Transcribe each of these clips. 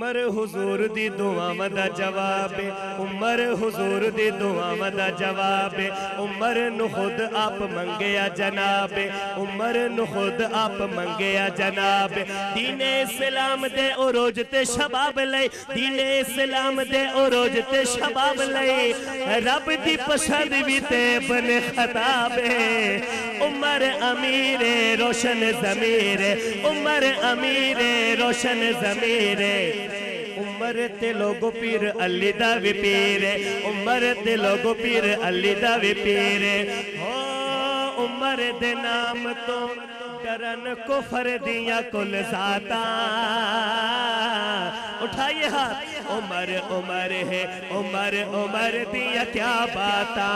उमर हुजूर दी दुआवां दा जवाब, उमर हुजूर दी दुआवां दा जवाब, उमर नु खुद आप मंगया जनाब, उमर नु खुद आप मंगया जनाब। दीने इस्लाम दे उरोज ते शबाब ले दीने इस्लाम दे उरोज ते शबाब ले रब दी पसंद भी ते बन खताब। उमर अमीर, रोशन जमीर। उमर अमीर, रोशन जमीर। उमर ते लोगो पीर, अली दा भी पीर। उमर ते लोगो पीर, अली दा भी पीर। हो, उमर दे नाम तो डरन कुफर दिया कुल जाता। उठाइए हाथ। उमर उमर है, उमर उमर दिया क्या बाता?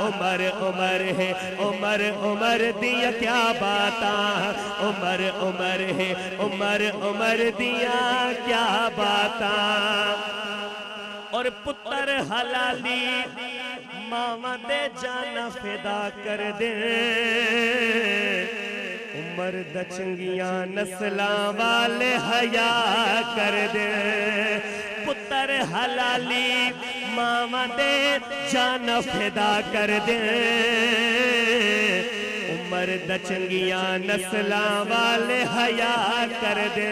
उमर उमर है, उमर उमर दिया क्या बाता? उमर उमर है, उमर उमर दिया क्या बाता? और पुत्र हलाली मावा दे जाना फिदा कर दे। उमर दचंगियाँ नस्ल वाले हया कर दे। पुत्र हलाली मामा दे जान फिदा कर दे। उमर दचंगियाँ नस्ल वाले हया कर दे।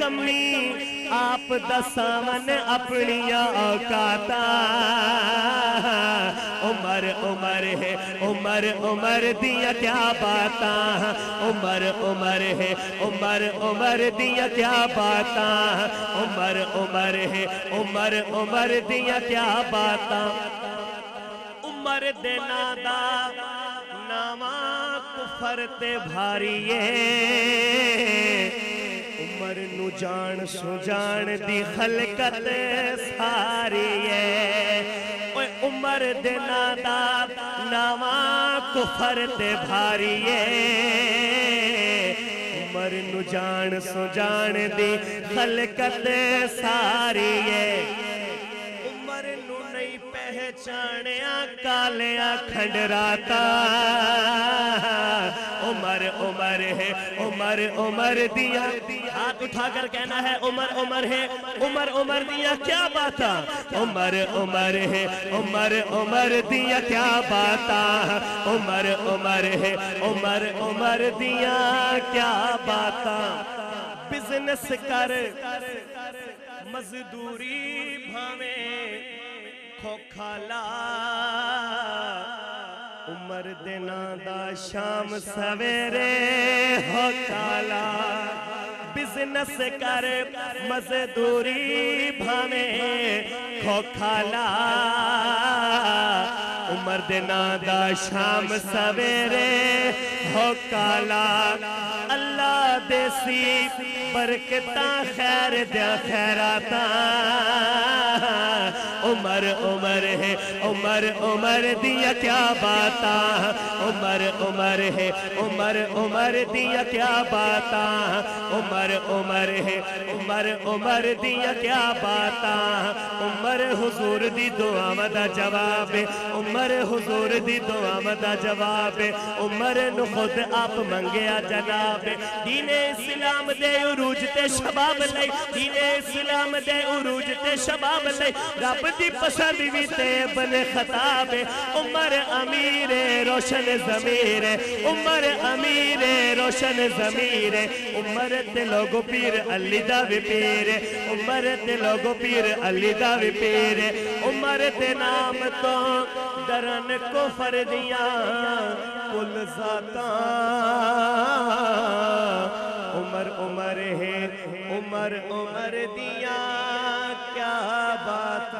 कमी आप दसावन अपनिया औकाता। उमर उमर है, उमर उमर दिया क्या बाता। उमर उमर है, उमर उमर दिया क्या बाता। उमर उमर है, उमर उमर दिया क्या बाता। उमर देना दा नामा कुफर ते भारीए उमर नु जान सुजान दी खलकत सारी है उमर दे नादा नावा कुफर ते भारी उमर नु जान सुजान दी सारी है नहीं पहचानिया कालिया खंडराता। उमर उमर है, उमर उमर दिया। हाथ उठाकर कहना है, उमर उमर है, उमर उमर दिया क्या बात? उमर उमर है, उमर उमर दिया क्या बात? उमर उमर है, उमर उमर दिया क्या बाता? बिज़नेस कर, मजदूरी भावे। खोखाला उमर दिना दा शाम सवेरे हो बिज़नेस कर, मजदूरी भावे खोखाला उमर दिना दा शाम सवेरे हो अल्लाह देसी बरकता खैर दिया खैराता उमर उमर है, उमर उमर दिया क्या बाता। उमर उमर है, उमर उमर दिया क्या बाता। उमर उमर है, उमर उमर दिया क्या बाता। उमर हुजूर दी दुआवां दा जवाब उमर हुजूर दी दुआवां दा जवाब उमर नु खुद आप मंगया जनाब दीने इस्लाम दे उरूज ते शबाब लई दीने इस्लाम दे उरूज ते शबाब लई। रब दी पसंद भी ते बने खताब उमर अमीर रोशन जमीर उमर अमीर रोशन जमीर उमर ते लोगो पीर अली दा भी पीर उमर ते लोगो पीर अली दा भी पीर उमर ते नाम तो दरन को फरदिया कुल जाता। उमर उमर है। उमर उमर दिया क्या बात